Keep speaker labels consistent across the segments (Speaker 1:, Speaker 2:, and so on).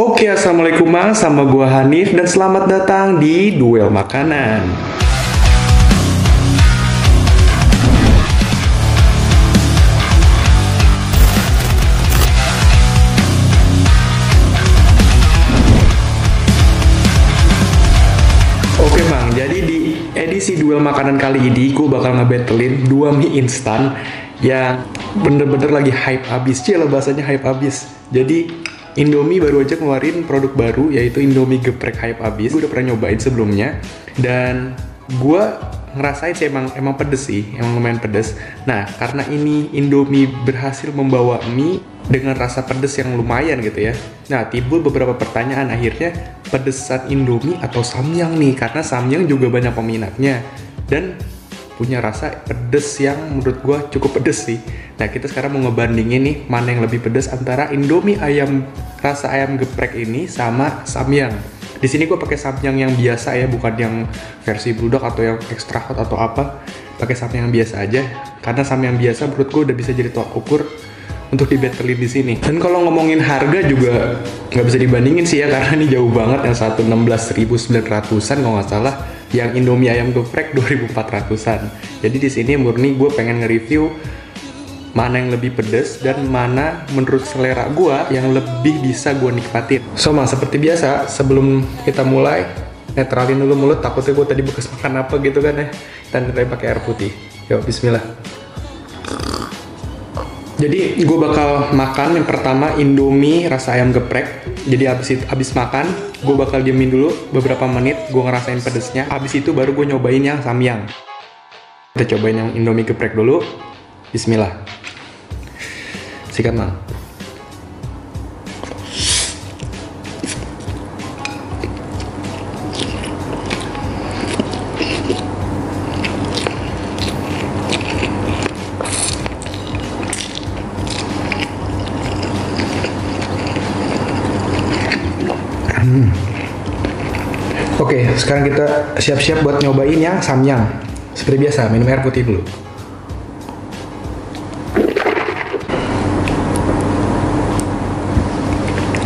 Speaker 1: Oke, assalamualaikum Mang, sama gua Hanif dan selamat datang di Duel Makanan. Oke Mang, jadi di edisi duel makanan kali ini gue bakal ngebattlein dua mie instan yang bener-bener lagi hype abis. Cila bahasanya hype abis. Jadi Indomie baru aja ngeluarin produk baru yaitu Indomie geprek hype abis. Gue udah pernah nyobain sebelumnya dan gue ngerasain sih emang emang pedes sih, emang lumayan pedes. Nah karena ini Indomie berhasil membawa mie dengan rasa pedes yang lumayan gitu ya. Nah timbul beberapa pertanyaan akhirnya pedesan Indomie atau Samyang nih karena Samyang juga banyak peminatnya dan punya rasa pedes yang menurut gua cukup pedes sih. Nah kita sekarang mau ngebandingin nih mana yang lebih pedes antara Indomie ayam rasa ayam geprek ini sama Samyang. Di sini gue pakai samyang yang biasa ya, bukan yang versi bulldog atau yang extra hot atau apa. Pakai samyang yang biasa aja, karena samyang biasa menurut gue udah bisa jadi tolak ukur untuk di battlein di sini. Dan kalau ngomongin harga juga nggak bisa dibandingin sih ya, karena ini jauh banget yang satu 16.900an kalau nggak salah, yang Indomie ayam geprek 2400an. Jadi di sini murni gue pengen nge-review mana yang lebih pedes dan mana menurut selera gua yang lebih bisa gua nikmatin. So, Mang, seperti biasa, sebelum kita mulai, netralin dulu mulut, takutnya gua tadi bekas makan apa gitu kan ya. Kita pakai air putih. Yuk, bismillah. Jadi gue bakal makan yang pertama Indomie rasa ayam geprek. Jadi abis itu abis makan, gue bakal diemin dulu beberapa menit, gue ngerasain pedesnya. Abis itu baru gue nyobain yang samyang. Kita cobain yang Indomie geprek dulu. Bismillah. Sikat mang. Oke, sekarang kita siap-siap buat nyobain yang samyang. Seperti biasa, minum air putih dulu.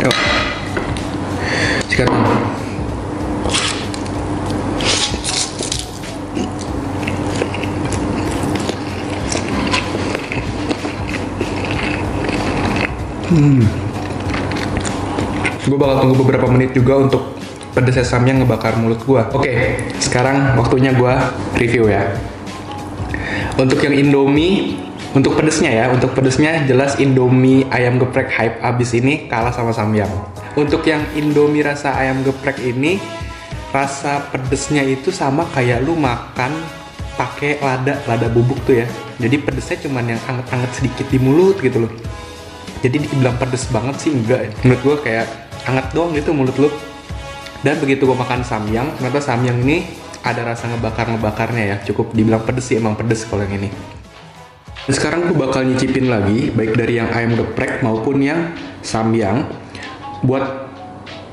Speaker 1: Yuk. Sikat. Hmm. Gue bakal tunggu beberapa menit juga untuk pedes sesamnya ngebakar mulut gue. Oke, sekarang waktunya gue review ya. Untuk yang Indomie, untuk pedesnya ya, untuk pedesnya jelas Indomie ayam geprek hype abis ini kalah sama Samyang. Untuk yang Indomie rasa ayam geprek ini, rasa pedesnya itu sama kayak lu makan pakai lada, lada bubuk tuh ya. Jadi pedesnya cuman yang anget-anget sedikit di mulut gitu loh. Jadi dibilang pedes banget sih enggak ya. Menurut gue kayak anget doang gitu mulut lu. Dan begitu gue makan samyang, ternyata samyang ini ada rasa ngebakar-ngebakarnya ya. Cukup dibilang pedes sih, emang pedes kalau yang ini. Dan sekarang gue bakal nyicipin lagi, baik dari yang ayam geprek maupun yang samyang. Buat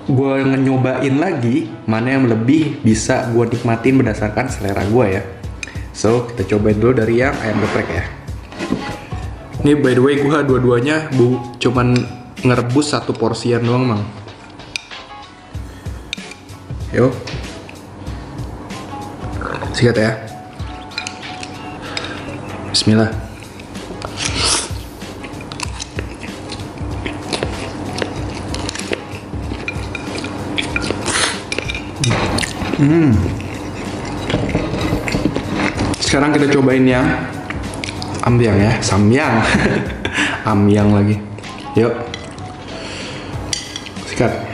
Speaker 1: gue nyobain lagi, mana yang lebih bisa gue nikmatin berdasarkan selera gue ya. So, kita cobain dulu dari yang ayam geprek ya. Ini by the way gue dua-duanya bu cuman ngerebus satu porsian doang mang. Yuk. Sikat ya. Bismillah. Hmm. Sekarang kita cobain yang ambyang ya, samyang. ambyang lagi. Yuk. Sikat.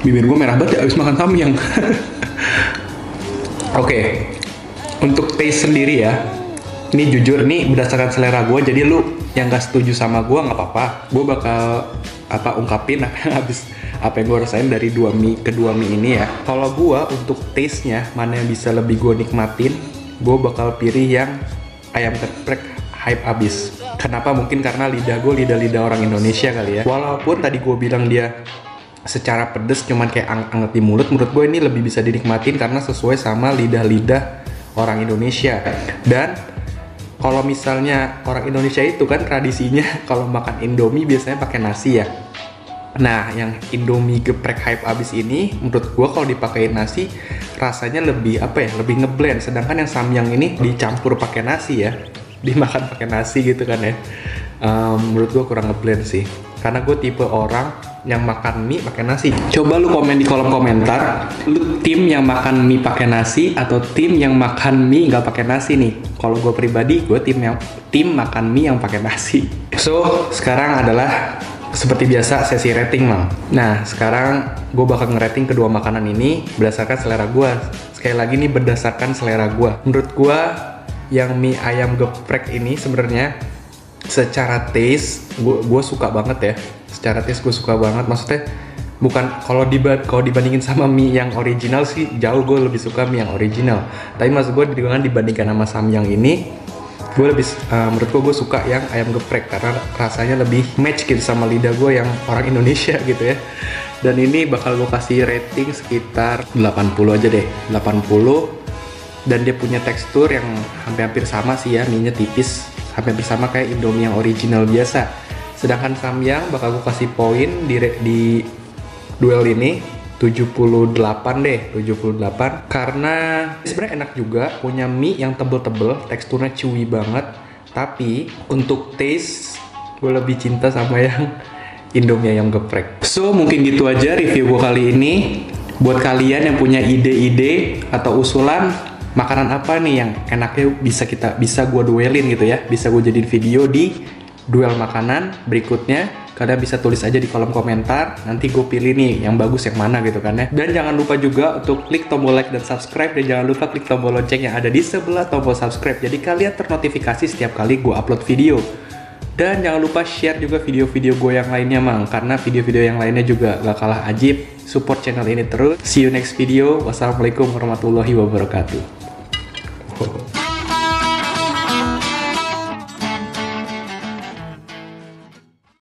Speaker 1: Bibir gue merah banget ya abis makan samyang. Oke, untuk taste sendiri ya, ini jujur nih berdasarkan selera gue, jadi lu yang gak setuju sama gue nggak apa-apa, gue bakal apa ungkapin apa yang apa yang gue rasain dari dua mie kedua mie ini ya. Kalau gue untuk taste-nya mana yang bisa lebih gue nikmatin, gue bakal pilih yang ayam geprek hype abis. Kenapa? Mungkin karena lidah gue lidah-lidah orang Indonesia kali ya. Walaupun tadi gue bilang dia secara pedes cuman kayak ang anget di mulut. Menurut gue ini lebih bisa dinikmatin karena sesuai sama lidah-lidah orang Indonesia. Dan kalau misalnya orang Indonesia itu kan tradisinya kalau makan Indomie biasanya pakai nasi ya. Nah, yang Indomie geprek hype abis ini, menurut gua kalau dipakai nasi rasanya lebih apa ya, lebih ngeblend. Sedangkan yang samyang ini dicampur pakai nasi ya, dimakan pakai nasi gitu kan ya. Um, menurut gua kurang ngeblend sih, karena gue tipe orang yang makan mie pakai nasi. Coba lu komen di kolom komentar, lu tim yang makan mie pakai nasi atau tim yang makan mie nggak pakai nasi nih. Kalau gue pribadi, gue tim yang tim makan mie yang pakai nasi. So, sekarang adalah seperti biasa sesi rating mang. Nah sekarang gue bakal ngerating kedua makanan ini berdasarkan selera gue. Sekali lagi nih berdasarkan selera gue. Menurut gue yang mie ayam geprek ini sebenarnya secara taste gue gue suka banget ya. Secara taste gue suka banget. Maksudnya bukan kalau diband kalau dibandingin sama mie yang original sih jauh gue lebih suka mie yang original. Tapi maksud gue dibandingkan sama samyang ini gue lebih uh, menurut gue suka yang ayam geprek karena rasanya lebih match gitu sama lidah gue yang orang Indonesia gitu ya dan ini bakal gue kasih rating sekitar 80 aja deh 80 dan dia punya tekstur yang hampir-hampir sama sih ya minyak tipis hampir-hampir sama kayak Indomie yang original biasa. Sedangkan Samyang bakal gue kasih poin di, di duel ini 78 deh 78 karena sebenarnya enak juga punya mie yang tebel-tebel teksturnya chewy banget. Tapi untuk taste gue lebih cinta sama yang Indomie ayam geprek. So mungkin gitu aja review gue kali ini. Buat kalian yang punya ide-ide atau usulan makanan apa nih yang enaknya bisa kita bisa gue duelin gitu ya. Bisa gue jadiin video di duel makanan berikutnya. Kalian bisa tulis aja di kolom komentar. Nanti gue pilih nih yang bagus yang mana gitu kan ya. Dan jangan lupa juga untuk klik tombol like dan subscribe. Dan jangan lupa klik tombol lonceng yang ada di sebelah tombol subscribe. Jadi kalian ternotifikasi setiap kali gue upload video. Dan jangan lupa share juga video-video gue yang lainnya mang. Karena video-video yang lainnya juga gak kalah ajib. Support channel ini terus. See you next video. Wassalamualaikum warahmatullahi wabarakatuh Cool.